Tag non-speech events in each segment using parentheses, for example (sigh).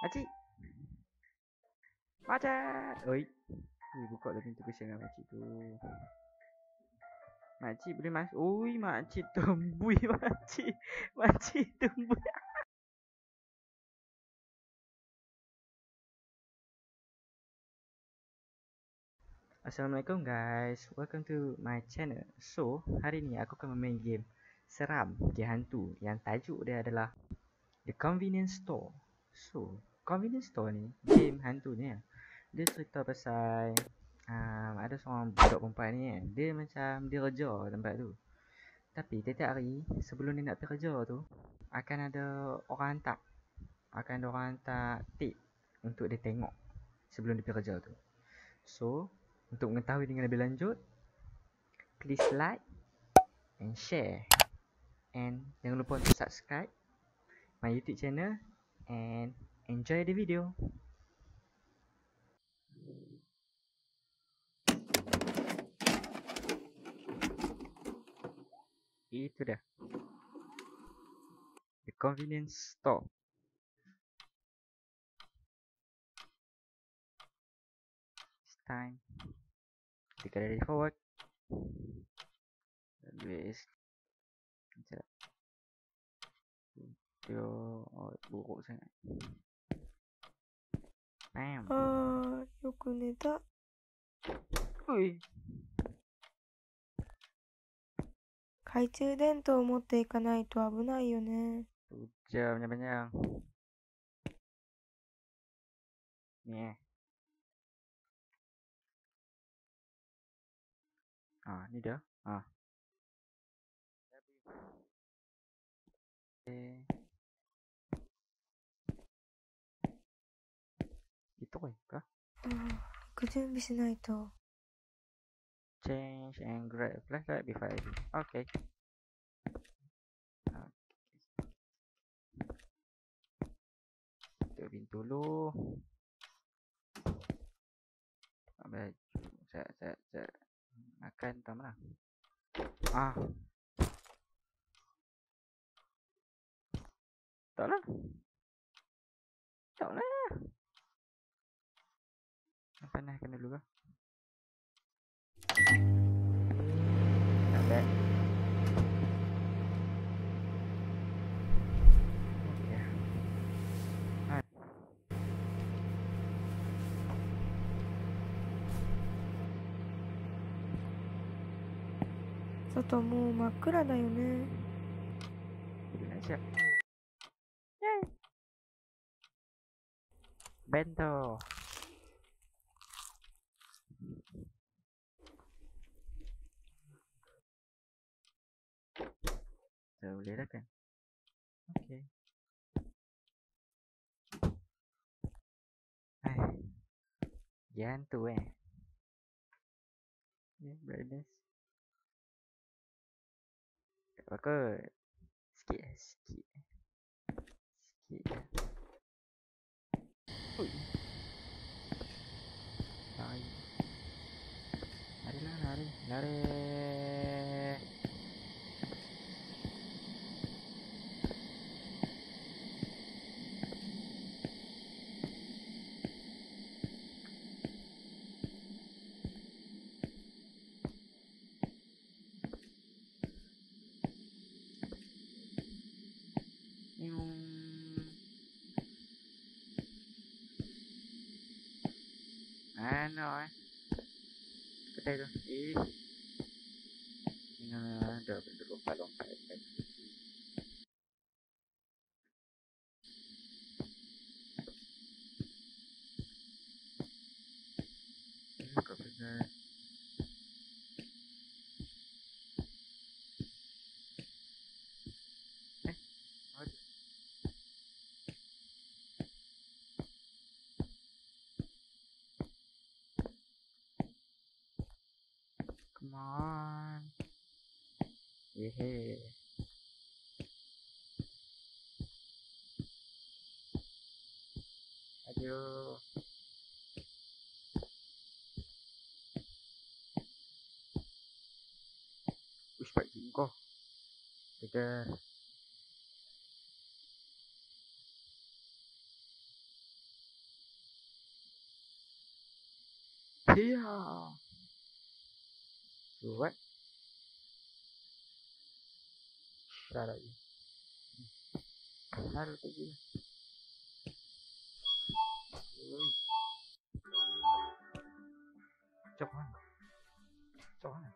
Makcik. Macet. Oi. Ui, buka lah pintu kesian dengan makcik tu. Makcik boleh masuk. Ui, makcik tembui (laughs) makcik. Makcik tembui. Assalamualaikum guys. Welcome to my channel. So, hari ni aku akan main game seram, game hantu yang tajuk dia adalah The Convenience Store. So, Convenience Store ni game hantu ni ya. Dia cerita pasal um, ada seorang budak perempuan ni kan. Dia macam dia kerja tempat tu. Tapi tiap-tiap hari sebelum dia nak pergi kerja tu akan ada orang hantar. Akan ada orang hantar tip untuk dia tengok sebelum dia pergi kerja tu. So, untuk mengetahui dengan lebih lanjut, please like and share. And jangan lupa untuk subscribe my YouTube channel and enjoy the video. Itu dah. The convenience store. It's time. Kita ready for work. Habis. Sekejap. Video oh, buruk sangat. Bam. ね。あよく寝た。懐中電灯を持っていかないと危ないよね。うっちゃうにゃべにえ。あ。あー、行く準備しないと。 Change and grab flashlight before I do. Okay. Okay. Tutup pintu dulu. Buka baju. Sekejap, sekejap, sekejap. Makan tak mana? Ah. Tak lah. Tak lah. penahakan dulu kah? Sampai. 外もう真っ暗だよね。よいしょ。弁当。Boleh dah kan? Okay. Hai. Jangan tu eh. Ya, brightness. Tak apa kot. Sikit eh, sikit. Sikit je. Ui. Lari. Larilah, lari. Lari. Ano eh? Kedai tu. Eh. Ini ada benda lompat-lompat. kan. thế adio which way you go again Yeah. Right. Caralho. Caralho, tô aqui. Chọc hả? Chọc hả?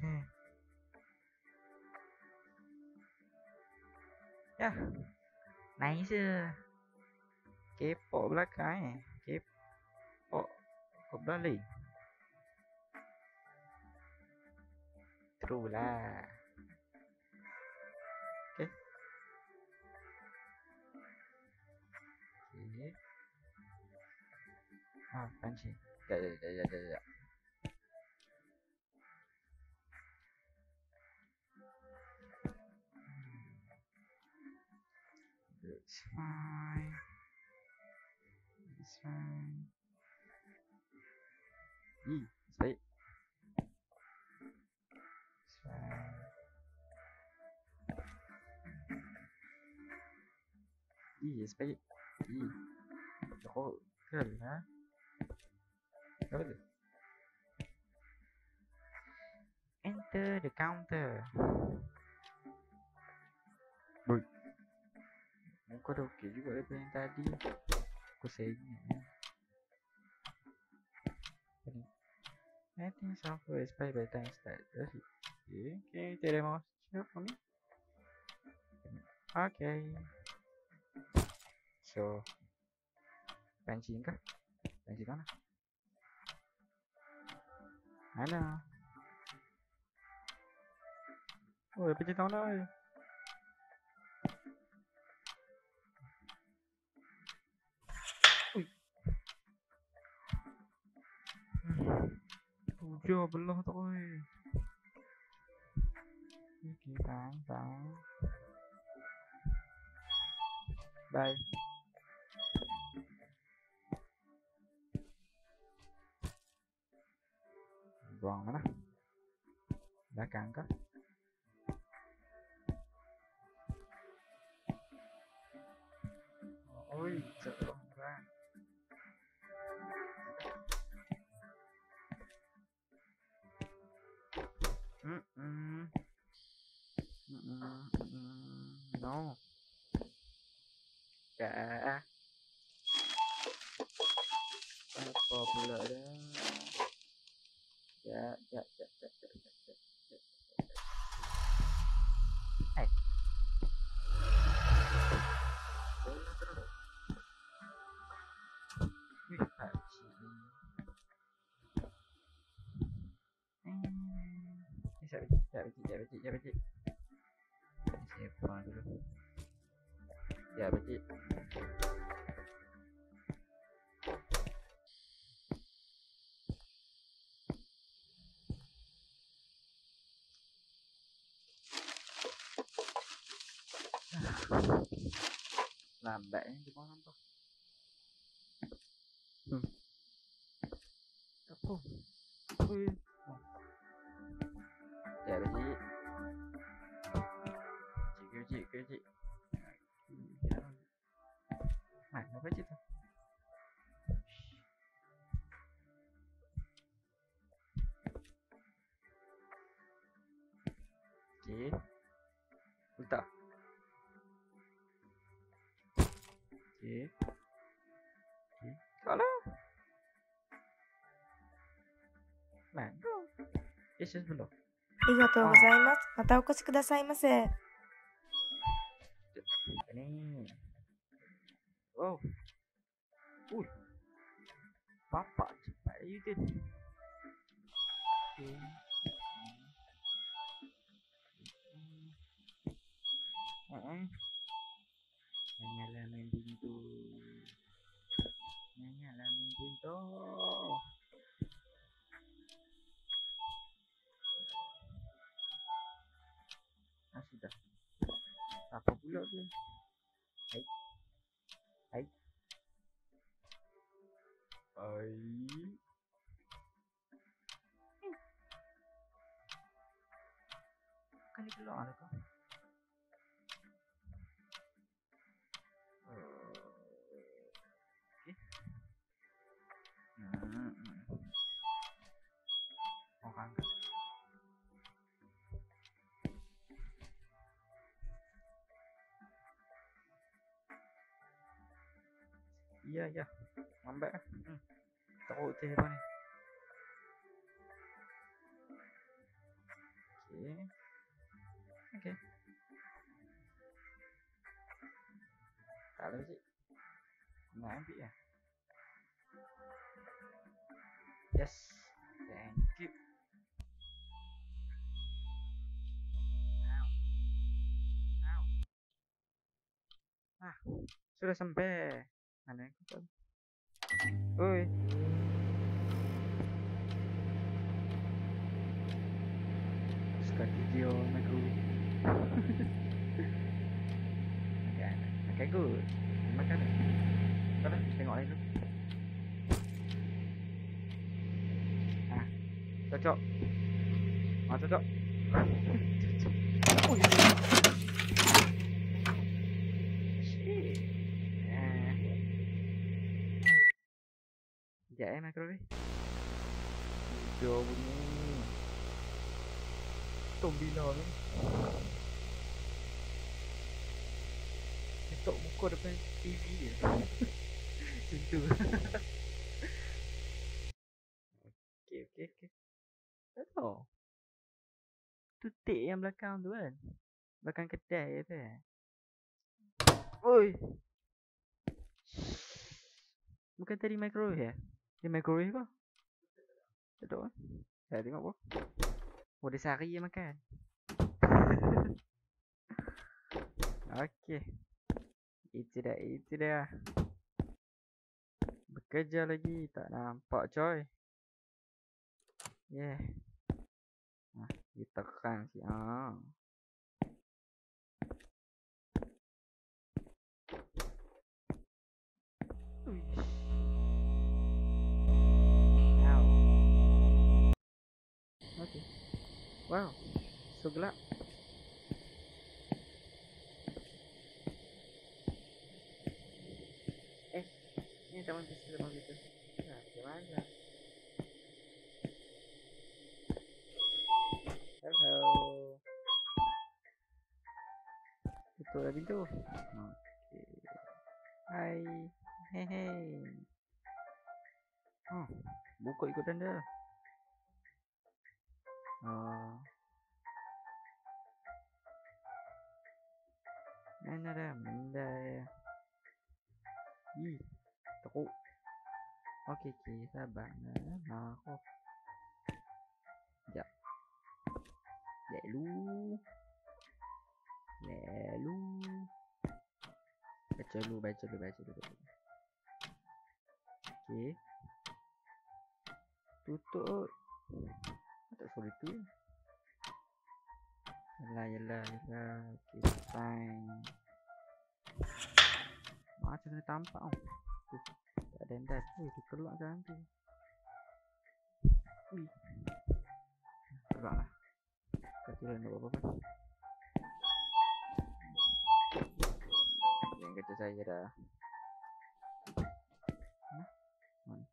Hmm. Yeah. Nice. kepok belakang eh kepok kepok belalik true lah. Okay, ok ah ha, panci. Dah dah dah dah dah dah It's fine. turn. Mm, sweet. Ih, E, peguei. Ih. Jogou. Cara, né? Good. Enter the counter. Bui. Não coloquei de agora bên ta đi. consegue. Né? É, tem só uma vez pra libertar a estrada. E quem teria morte Ok. So. Bandinga. Bandinga, né? Ah, não. Pô, eu pedi tão não. Udah belah lâu kowe. Iki sang sang. Đây. Gòn nó. Đã cạn cắt. Ôi, trời ơi. Mm-mm. Mm-mm. Mm-mm. No. Ya. dạ chị dạ bác chị. Xem qua luôn dạ bác chị. Làm bể thì có lắm thôi ừ. ありがとうございます。またお越しくださいませ。ねお。おい。パパ、いっぱい言うて。 필요 않을까? 여기? 음, 음. 어, 야야 안 돼. 응. 또 대박이. Sudah sampai. Mana aku tahu. Oi. Sekali dia aku. Makan. Makan good. Makan. Kau dah tengok lain tu. Ah. Cocok. Ah, cocok. Ui. Sekejap eh microwave. Dia bunyi. Tombila ni. Letak muka depan TV dia. (laughs) Macam tu. okey, okey, okey. Tak tahu. Tu tik yang belakang tu kan. Belakang kedai tu kan. Oi. Bukan tadi microwave ya? Dia microwave ke? Tak tahu kan? Saya tengok apa. Oh, dia sehari je makan. Okey. Itu dah, itu dah. Bekerja lagi. Tak nampak coy. Yeah. Ah, ditekan si. Ah. Wow. So gelap. Eh, ni taman pisau taman pisau. Nah? Hello. Tutup pintu. Okay. Hai. Hehe. Oh, buka ikut tanda. Mana dah benda ya. Ih. Okey, okey, sabar. Nah, aku. Sekejap. Lalu. Lalu. Baca dulu, baca dulu, baca dulu. Okey. Tutup. Tak suruh tu. Yalah, yalah, yalah. Okay, fine. Macam kena tampak oh. Tu. Tak ada endas. Ui, dia keluar sekarang tu. Ui. Keluar lah. Kata dia nak buat apa-apa. Yang kata saya dah. Mana? Mana?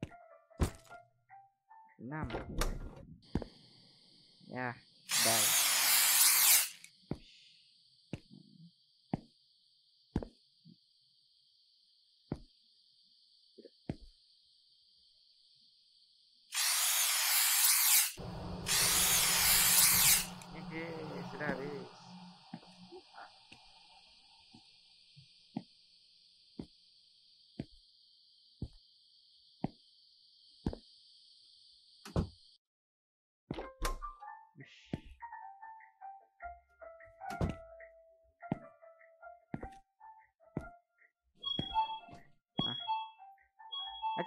Enam. Ya, bye.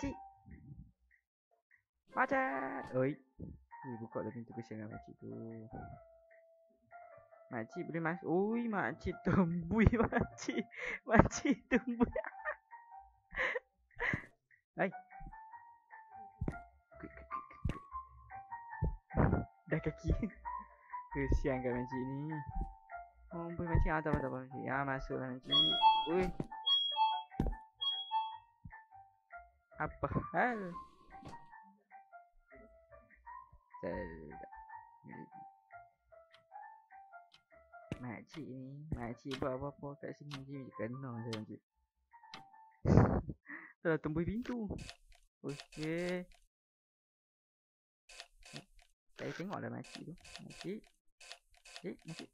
Makcik. Macet. Oi. Ui, buka dah pintu kesian makcik tu. Makcik boleh masuk. Ui, makcik tembui (laughs) makcik. Makcik tembui. (laughs) Hai. Dah kaki. (laughs) Kesian kan makcik ni. Oh, boleh makcik. Ah, tak apa, tak apa. makcik. Ah, masuklah makcik. Ui. Apa hal? Makcik ni, makcik buat apa-apa kat sini je kena je makcik. (laughs) Dah tembus pintu. Okey. Saya tengoklah makcik tu. Makcik. Makcik, makcik.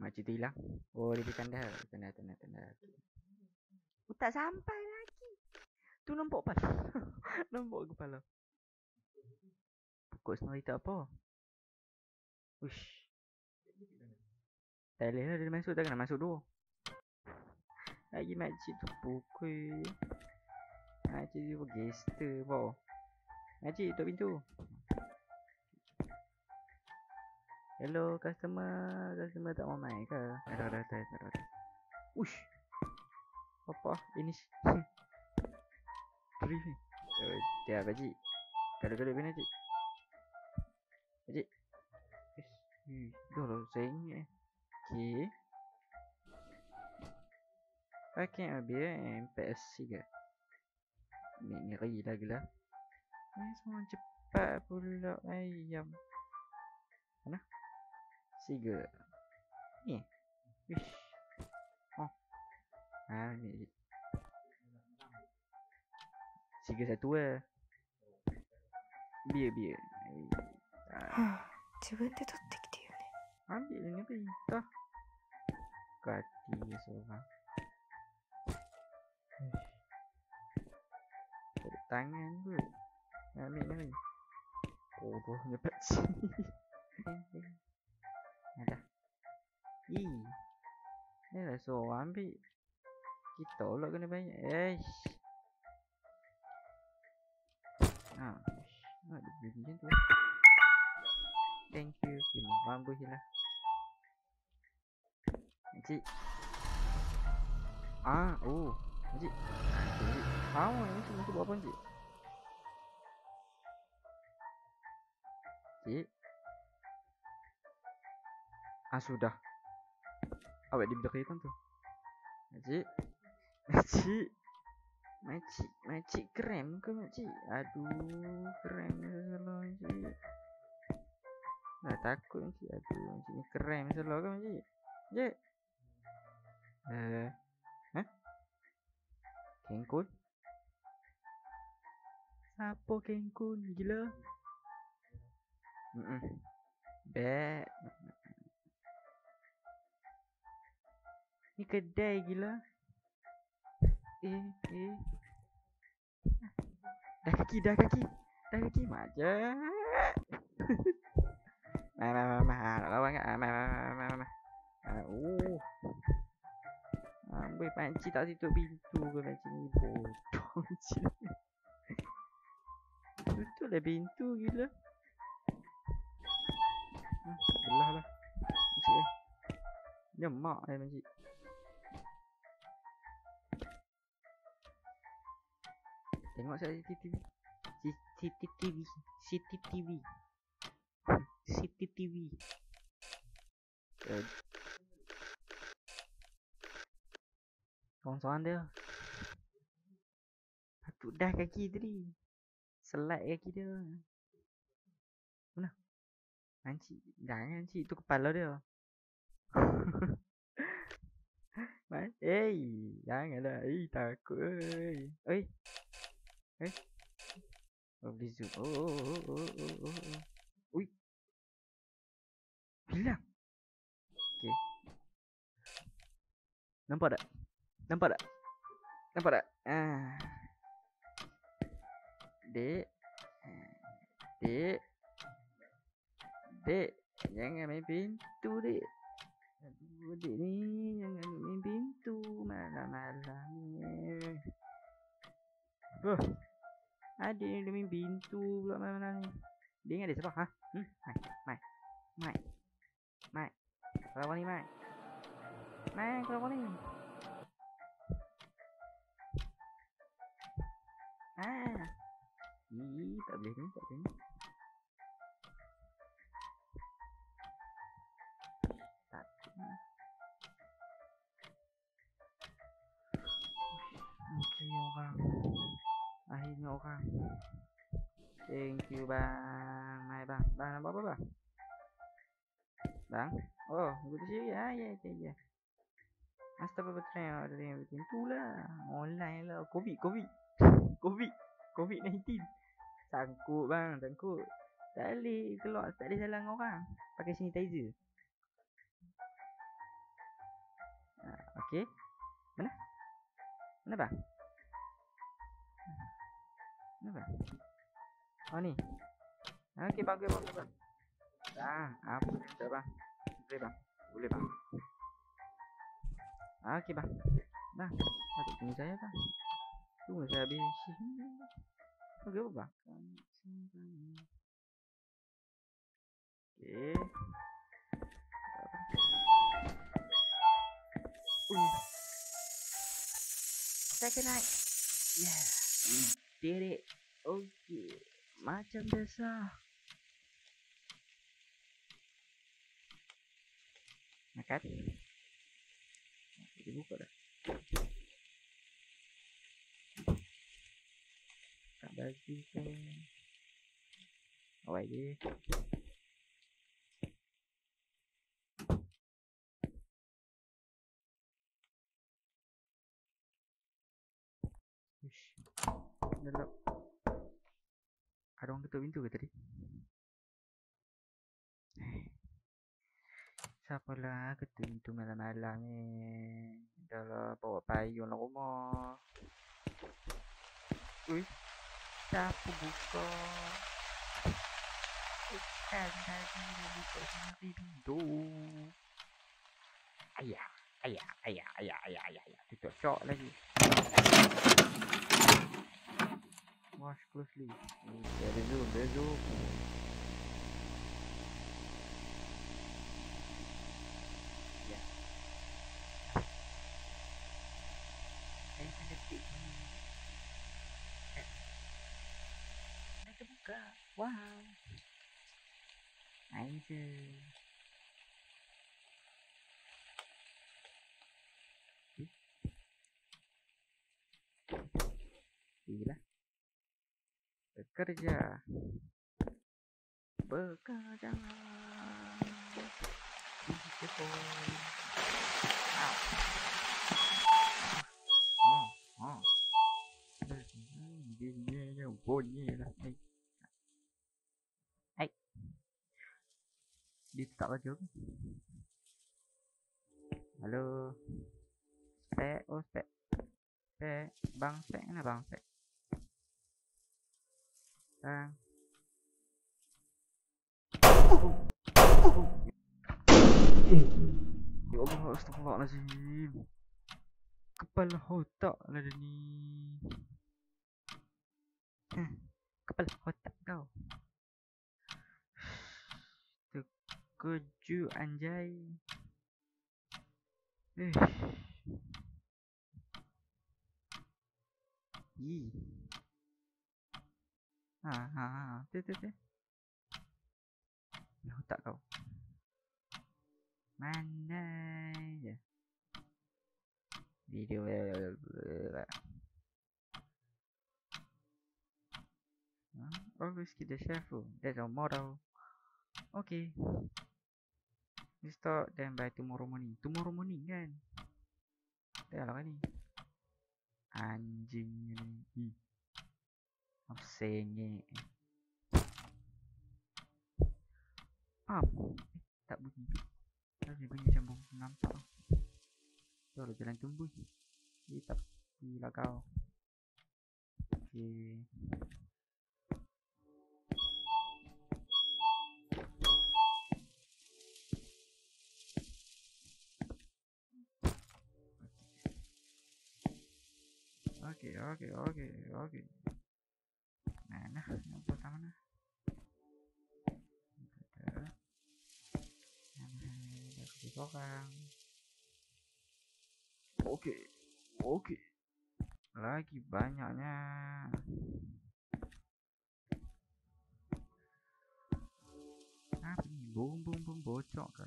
Makcik tu hilang. Oh, dia pergi tanda. Tanda, tanda, tanda. Tak sampai lagi. Tu nampak (laughs) kepala. nampak kepala. Pokok senari tak apa. Ush. Tak boleh lah dia masuk. Tak kena masuk dulu. Lagi makcik tu pukul. Makcik tu gangster apa. Makcik tutup pintu. Hello customer. Customer tak mau main ke? Ada ada ada ada ada. Apa? Ini Brief (laughs) ni. Dia pakcik. Kalau-kalau bila cik. Pakcik. Ish. Ih, dah lah saya ingat. Okay. Pakai ambil MPSC ke? Ni ngeri lagi lah. Ni semua cepat pula ayam. Mana? Siga. Ni. Wish. Oh. Ah, ni. Siga satu lah. Biar, biar. Ah. はあ、自分で取ってきてよね。 Ambil ni perintah. Kati seorang. Tarik tangan tu. Ambil ni. Oh, tu hanya pakcik. Ada. Ih. Ni lah seorang ambil. Kita pula kena banyak. Eish. Ha. Nak dia beli macam tu. Thank you. Kini rambut je lah. Encik. Ah, oh. Encik. Ah, encik. Ah, encik. Encik buat apa encik? Encik. Ah, sudah. Awak di belakang tu. Encik. Encik. Makcik, makcik krem ke makcik? Aduh, krem salah makcik. Dah takut makcik. Aduh, makcik ni krem salah ke makcik? Makcik. Eh, Hah? Kengkun? Siapa kengkun? Gila? Mm-mm. Bad. Ni kedai gila. Eh, eh. Dah kaki, dah kaki. Dah kaki. Macam. Mai, mai, mai, mai. Lawan kat? Mai, mai, mai, mai, mai. Ah, Oh. Amboi panci tak tutup pintu ke macam ni bodoh. (laughs) Tutup lah pintu gila. Hmm, belah lah. Makcik eh. Nyemak eh makcik. Tengok saya CCTV. CCTV. CCTV. CCTV. Eh, Seorang-seorang dia Patut dah kaki tadi Selat kaki dia Mana? Ancik Jangan cik Itu kepala dia (laughs) Man, hey, janganlah. Eh, takut. Oi. Eh. Oh, boleh zoom. Oh, oh, oh, oh, oh, oh, oh. Ui. Hilang. Okay. Nampak tak? Nampak tak? Nampak tak? Ah. Dek. Dek. Dek. Jangan main pintu, dek. Aduh, dek ni. Jangan main pintu. Malam-malam ni. Oh. Ada yang demi bintu pula mana-mana ni. Dia ingat dia siapa? Ha? Hmm? Mai. Mai. Mai. Mai. Kalau ni Mai. Mai kalau ni. Ah. Ih, tak boleh ni, tak boleh ni. Okay, orang. Thank you bang. Mai bang. Bang nak buat apa bang? Bang? Oh, good to see you. Ah, ya, ya, ya. Astagfirullah. Itulah. Online lah. Covid, Covid. Covid. Covid-19. Sangkut bang, sangkut. Tak boleh keluar, tak boleh salah dengan orang. Pakai sanitizer. Ah, okay. Mana? Mana bang? Bang? Oh ni. Okey, bagus, bagus, bagus. Ah, apa ni tak bang? Boleh bang. Boleh bang. Okey bang. Bang, ada tunggu saya bang. Tunggu saya habis. Okey apa bang? Okey. Uh. Second night. Yeah. We did it. Macam biasa. Makan. Kita buka dah. Tak baju ke. Awak je. Uish. Dalam. Ada orang ketuk pintu ke tadi? Siapa lah ketuk pintu malam-malam ni? Dah lah bawa payung lah rumah. Ui. Siapa buka? Bukan tadi dia buka sendiri pintu. Ayah. Ayah, ayah, ayah, ayah, ayah, ayah. Tutup shock lagi. Wash closely. Okay, ada zoom, ada zoom. Ya. Saya akan detik ni. Eh. Dah terbuka. Wow. Nice. Gila. Bekerja. Bekerja. Dia tak baju ke? Halo. Spek, oh spek. Spek, bang spek mana bang spek? Bang. Ya Allah, astagfirullahaladzim. Kepala otak lah dia ni. Heh, Kepala otak kau. Terkejut anjay. Eh. Ih. Ha ha ha. Tu tu tu. Ni otak kau. Mandai je. Video Huh? Always keep the chef room. That's our motto. Okay. We start then by tomorrow morning. Tomorrow morning kan? Dah lah kan ni. Anjing ni. Ih. Apa? Eh, tak bunyi. Tadi bunyi macam bom nampak. Tu ada jalan tumbuh. Dia tak gila kau. Okay. Okey, okey, okey, okey. Mana? Yang pertama mana? Ada. Yang ada kerja orang. Okey, okey. Lagi banyaknya. Apa ni? Bom, bom, bom, bocok ke?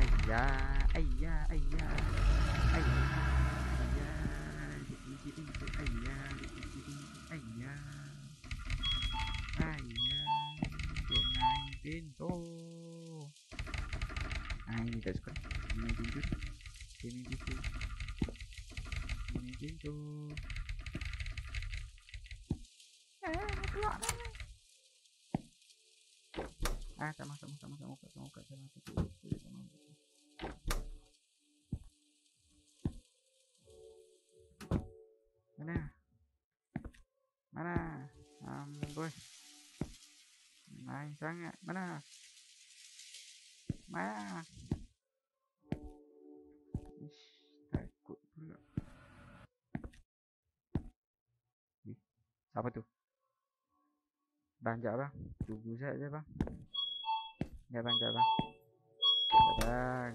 Ayah. ayah, ayah, ayah, ayah, dikit dikit ayah, dikit dikit ayah, ayah, dia main pintu. Ah ini tak suka. Ini main pintu. Dia main pintu. Dia main pintu. Ah, keluar dah. Ah, tak masuk, masuk, masuk, masuk, masuk, masuk, masuk, masuk, masuk, masuk. Mana? Mana? Amboi. Main sangat. Mana? Mana? Ish, takut pula. Eh, Apa tu? Bang, jap bang. Tunggu saja bang. Garang, garang. Garang.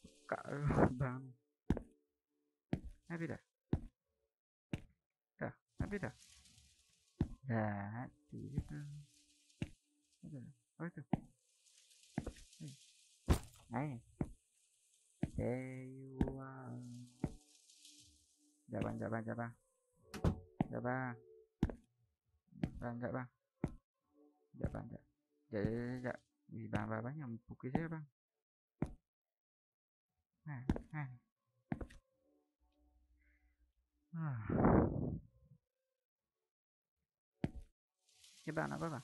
Buka lu, (laughs) bang. Habis dah? Dah, habis dah? Dah, tu je tu. Apa tu? Apa tu? Hai. There you are. Jabang, jabang, jabang. Jabang. Jabang, jabang. Jabang, jabang. Dạ, dạ dạ dạ, vì bạn bà bán nhầm phục cái dép băng à, à. à. các bạn đã bắt bạn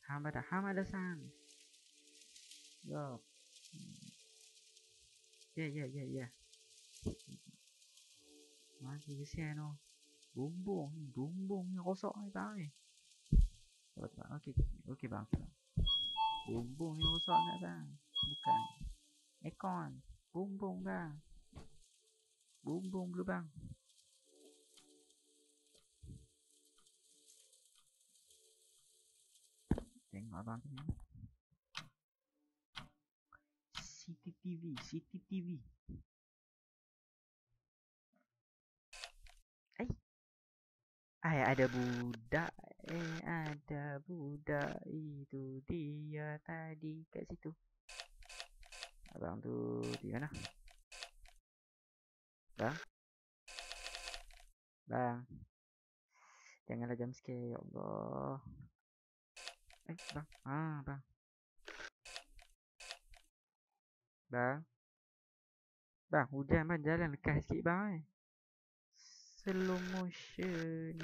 Hamada đâu sang. Rồi Yeah yeah yeah yeah Nói gì cái xe nó. Bún bồn bún bồn nó có sợ hay tao này cepat. Okey, okey bang. Bumbung ni rosak nak bang. Bukan. Aircon. Bumbung bang. Bumbung dulu bang. Tengok abang ni. CCTV, CCTV. Ai. Ai ada budak. Eh ada budak itu dia tadi kat situ. Abang tu di mana? Bang? Bang. Janganlah jam scare ya Allah. Eh, bang. Ah, bang. Bang. Bang, hujan bang jalan lekas sikit bang eh. Slow motion.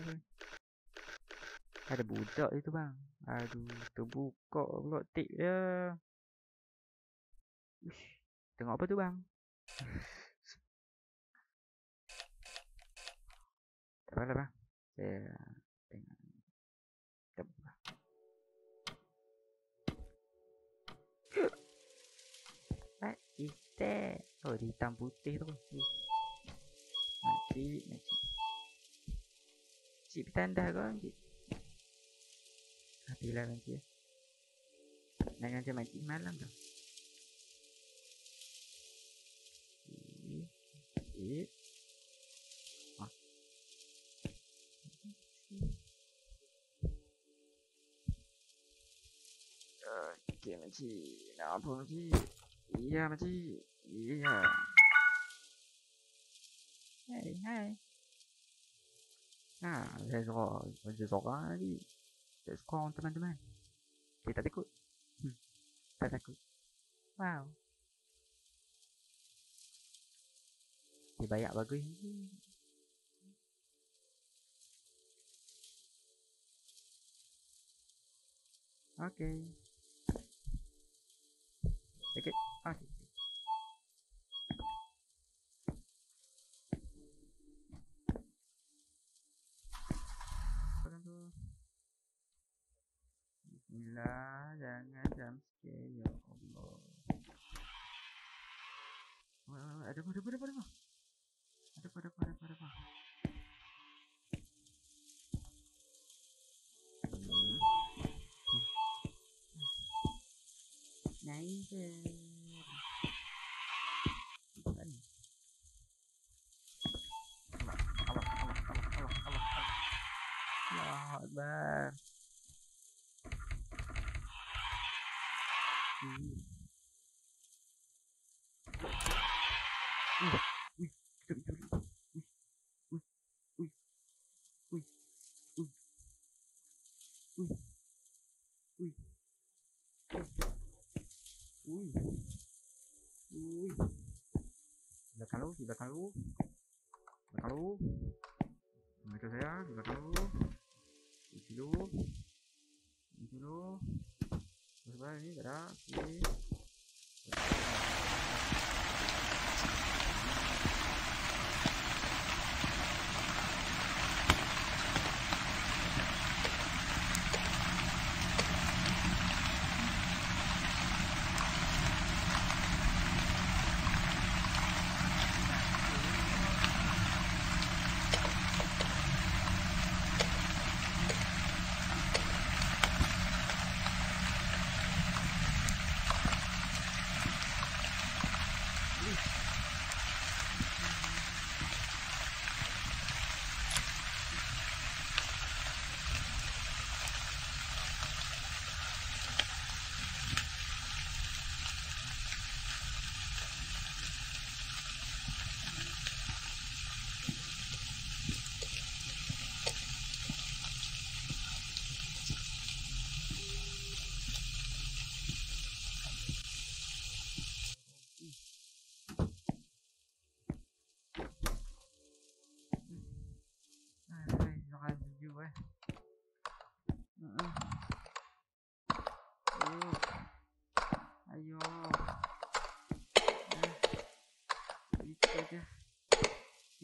Ada budak itu bang. Aduh, terbuka pula tik dia. Ush, tengok apa tu bang? Tak apa lah, bang. Saya tengok. Tak apa. What is that? Oh, hitam putih tu. Mati, mati. Cik bertandah kau, cik. 11 ya dengan aja mancing malam dong sedikit ah. oke mancing nah apa mancing iya mancing iya hai hai อ่าใช่ก็มันจะสกอะดิ orang teman-teman. Dia tak takut. Hmm. Tak takut. Wow. Dia banyak bagus. Okay. Okay. Okay. Hola. Di belakang lu, belakang lu. Macam saya, di belakang lu. Di sini lu. Di sini lu. Sebelah ni, tak ada.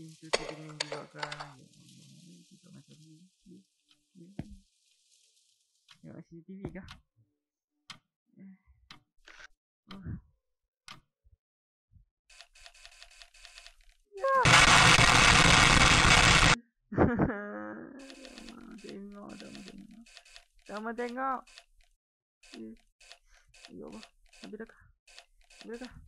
mungkin kita kena juga kan. ya kita macam ni? Ya, ya. CCTV kah? Ya. Ah. Tengok tak tengok. Tak tengok ya Allah. Habis dah kah? Habis dah kah?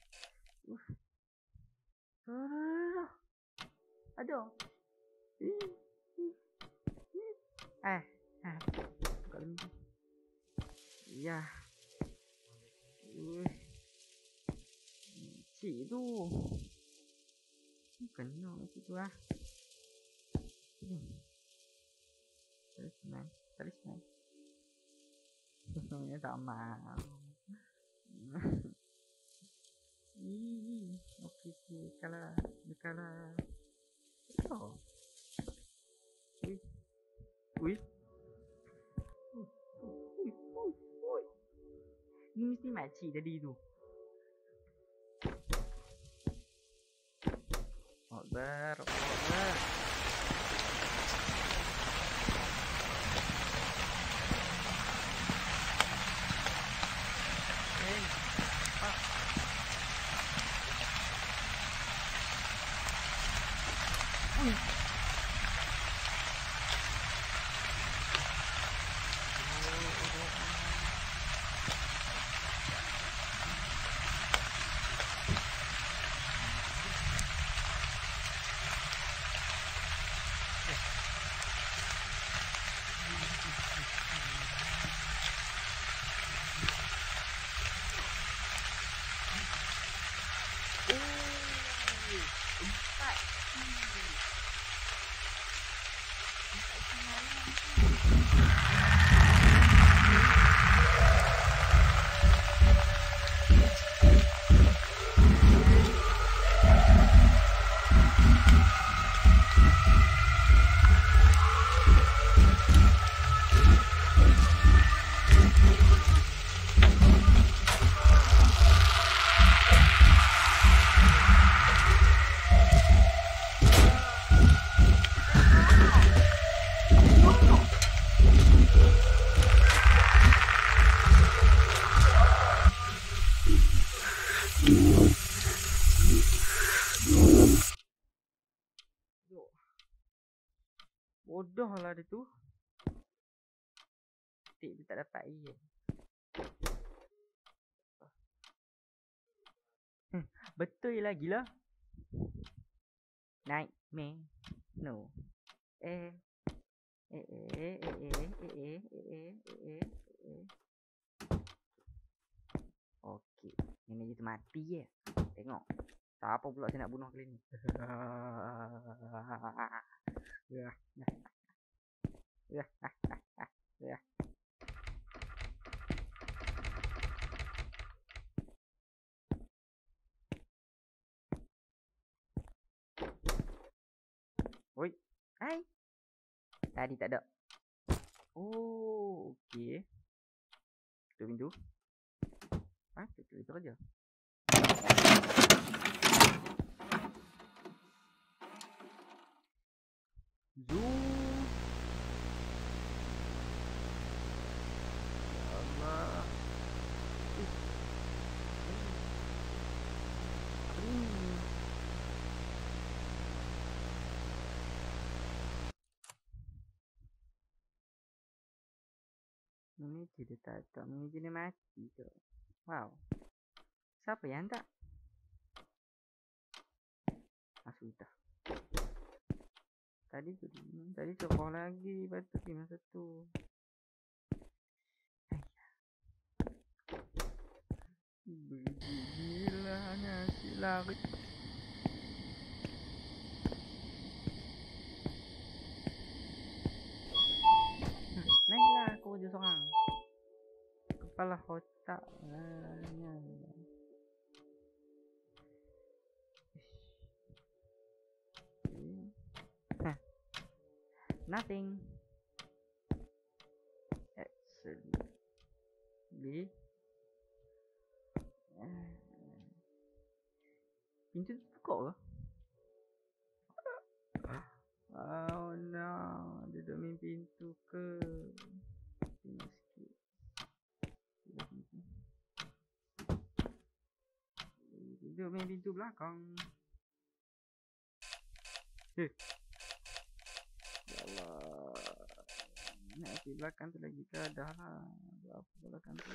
terus senang terus senang sesungguhnya tak mau ih oke sih kalau kalau oh wih ini mesti makcik tadi tu Akbar Akbar Lah dia tu. Tik dia tak dapat air. Hmm, Betul lah gila. Nightmare. No. Eh. Eh eh eh eh eh eh eh eh eh eh eh. Okey. Ini dia mati je. Tengok. Tak apa pula saya nak bunuh kali ni. Yeah, Ya. Ya. Oi. Tadi tak ada. Oh, okey. Tutup pintu. Ah, tutup pintu aja. Zoom. Ini tidak tak tak menguji dia mati tu. Wow. Siapa yang tak? Ah sudah. Tadi tu tadi sekolah lagi patut di masa tu. Beginilah nasi lari. Hmm, Naiklah aku je seorang. Ish. Hah. Nothing. Excellent. B. Pintu tu buka ke? Oh no, duduk main pintu ke? Tengok sikit. Tengok pintu. Duduk main pintu belakang. Eh. Ya Allah. Nak pergi belakang tu lagi ke dah lah. Apa belakang tu?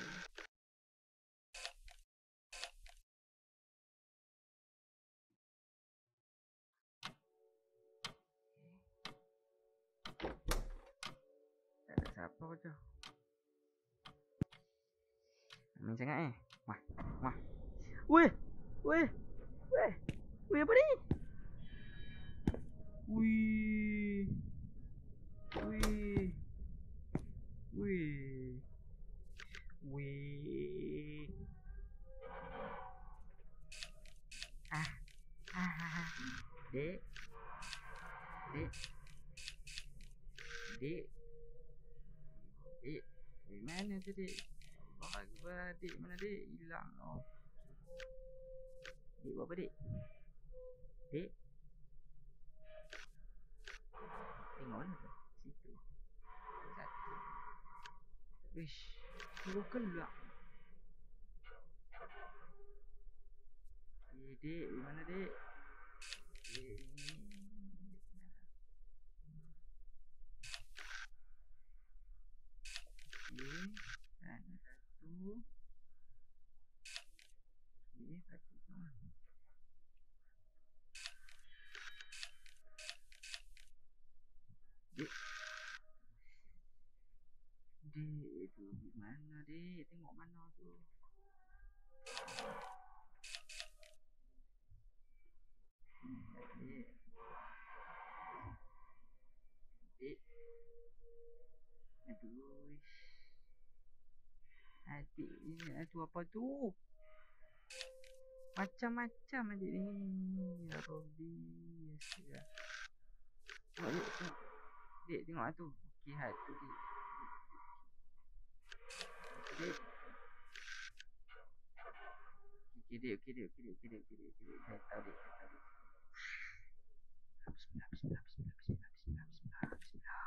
Siapa je. Main sangat eh. Wah, wah. Weh, weh, weh. Weh apa ni? Wih. Wih. Wih. Wih. Ah. Ah. Dek. Dek. Dek. Dek. Dek mana tu dek? Allah Akbar. Dek mana dek? Hilang oh. Dek buat apa dek? Dek. Tengok mana tu? Situ. Satu. Wish. Suruh kelak. Eh, dek, di mana dek? Dek ni. Okey. Sana satu. Okey, satu tu. Dek. Dek tu di dek? Tengok mana tu? Hmm. Dek. Aduh. Adik ni aduh apa tu? Macam-macam adik ni. Ya. Astaga. Tengok dek, tengok. Dek tengok lah tu. Okey tu dek. Dek. Okey dek, okey dek, okey dek, okey dek, okey dek, okey dek. Saya saya. Bismillah, bismillah, bismillah, bismillah, bismillah, bismillah, bismillah.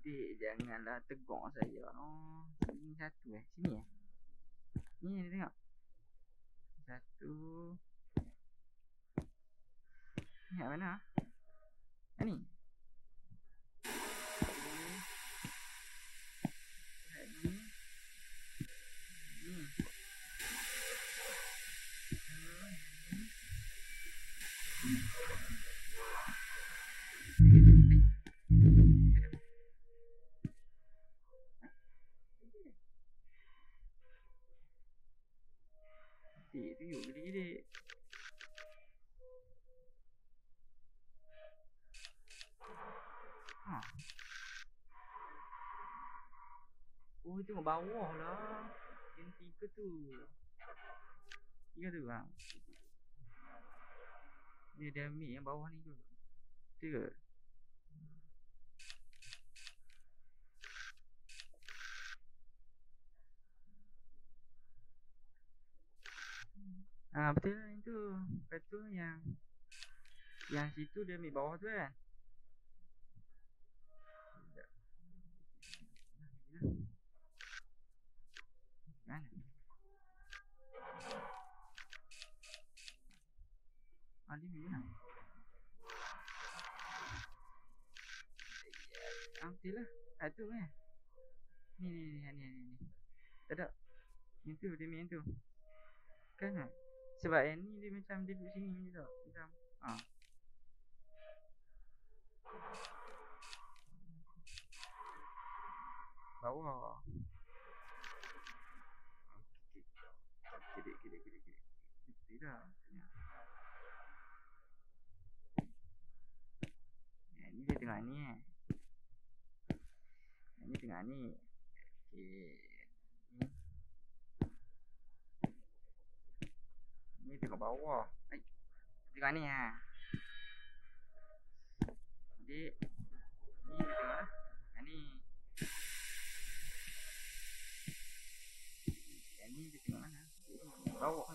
Dek, janganlah tegur saya. Oh, sini satu eh. Sini eh. Ni tengok. Satu. Ni kat mana? Ni. Gelik tu yuk gelik-gelik Ha Oh dia tengok bawah lah Yang tiga tu Tiga tu ha ada damage yang bawah ni tu Tiga betul lah yang tu. Tu yang yang situ dia ambil bawah tu kan. Mana? Ah, dia ambil mana? Ah, betul lah. Ah, tu kan. Ni, ni, ni, ni, ni, ni. Tak ada. Yang tu, dia main tu. Kan tak? Sebab yang ni dia macam duduk sini je tau. Macam. Bawah. Okey. Kiri, kiri, kiri, kiri. Betul dah. Yang ni dia tengah ni eh. Ni tengah ni. Okey. Ni. Tengok bawah. Ai. Tengah ni ha. Jadi ni dia tengok. Yang ni. Yang ni dia tengok mana? Bawah.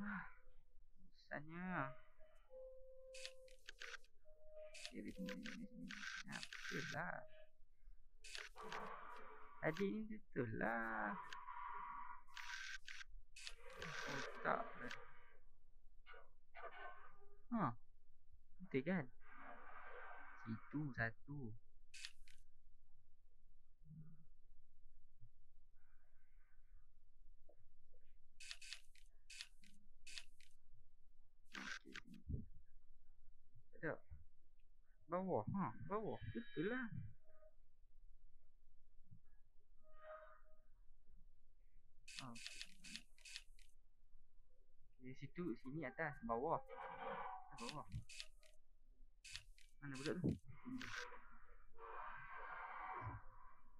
Ah, bosannya. Kiri sini, sini, sini. Ah, betul lah. Adik ni betul lah. Otak lah. Ha. Betul kan? Situ satu. Bawah. Ha, bawah. Betul lah. Ha. Di situ, sini atas, bawah. Atas bawah. Mana budak tu?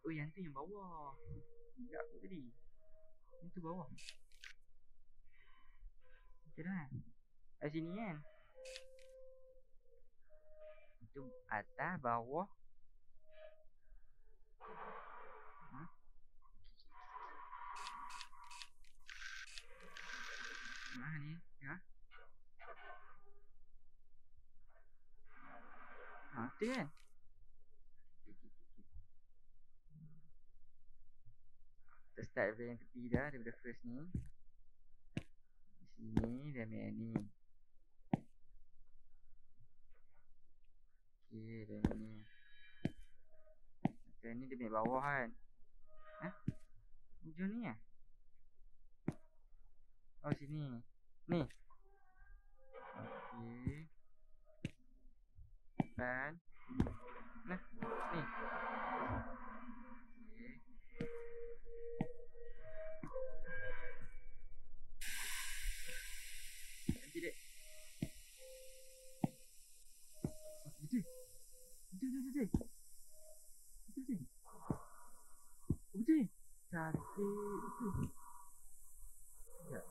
Oh, yang tu yang bawah. Tu tadi. Yang tu bawah. Betul kan? Kat sini kan? Itu atas, bawah. Mana ni? Ya? Tu kan? Kita start daripada yang tepi dah, daripada first ni. Sini, ambil yang ni. Okay, dia ni. Okay, ni dia ambil bawah kan? Ha? Hujung ni eh? Oh, sini. Ni. Okey. Dan Nah, ni. Okey. Nanti dek. Betul. Betul, betul, betul. Betul, betul. Betul. Cantik. Betul. Ya.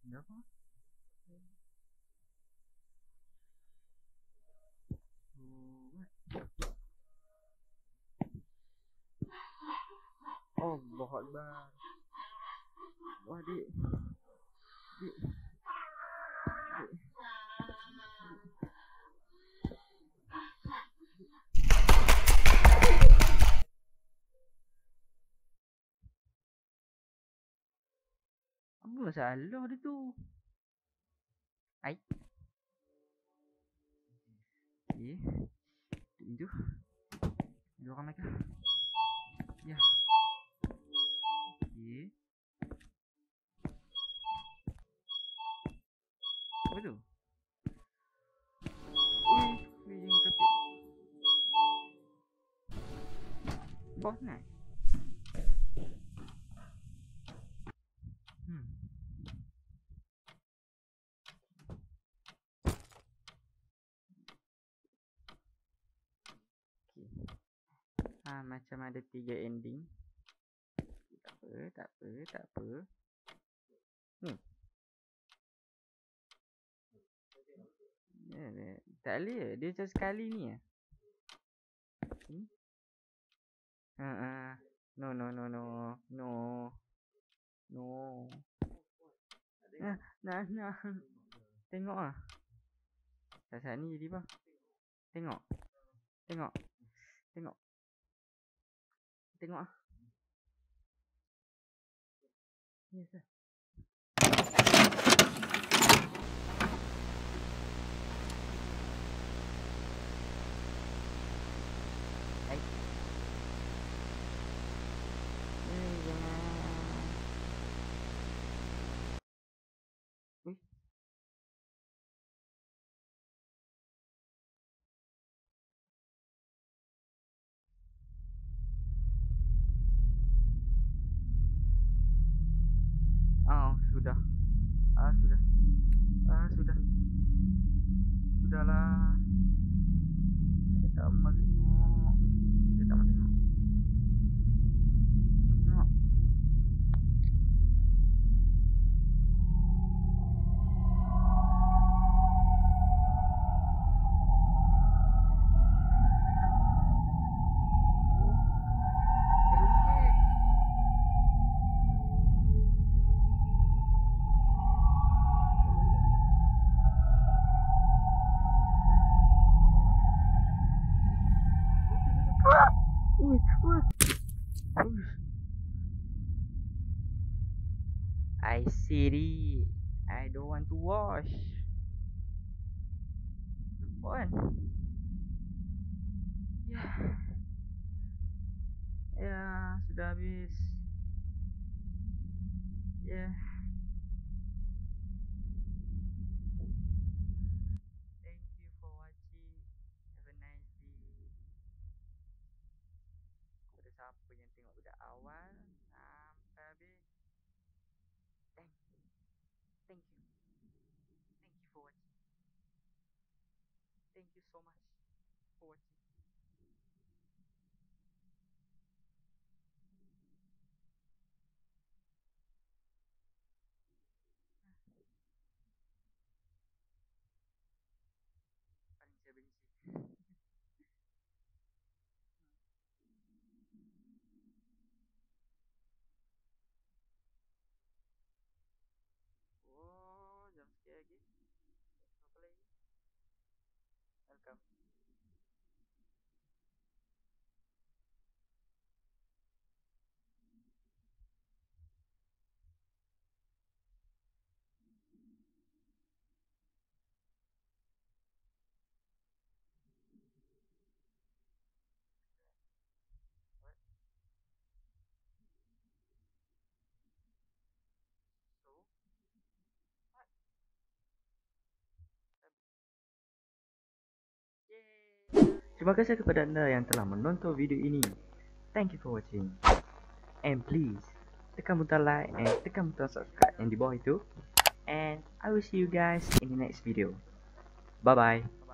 Kenapa? Oh, what? Allah Akbar. Wah, dik. Dik. Dik. Apa masalah dia tu? Ai. Okey. Tunjuk. Dua orang lagi. Ha, macam ada tiga ending. Tak apa, tak apa, tak apa. Hmm. Ya, ya. Tak boleh Dia macam sekali ni ya. Hmm? Ha, ha. No, no, no, no. No. No. Nah, nah, nah. Tengok ah. Saat ni jadi apa? Tengok. Tengok. Tengok. Tengok ah. Yes. Sir. Sudah. Ah, sudah. Ah, sudah. Sudahlah. Saya tak tengok. Saya tak. Tengok. осталось you so much for watching. Ah. Paling saya benci. Welcome. Terima kasih kepada anda yang telah menonton video ini. Thank you for watching. And please, tekan butang like and tekan butang subscribe yang di bawah itu. And I will see you guys in the next video. Bye bye.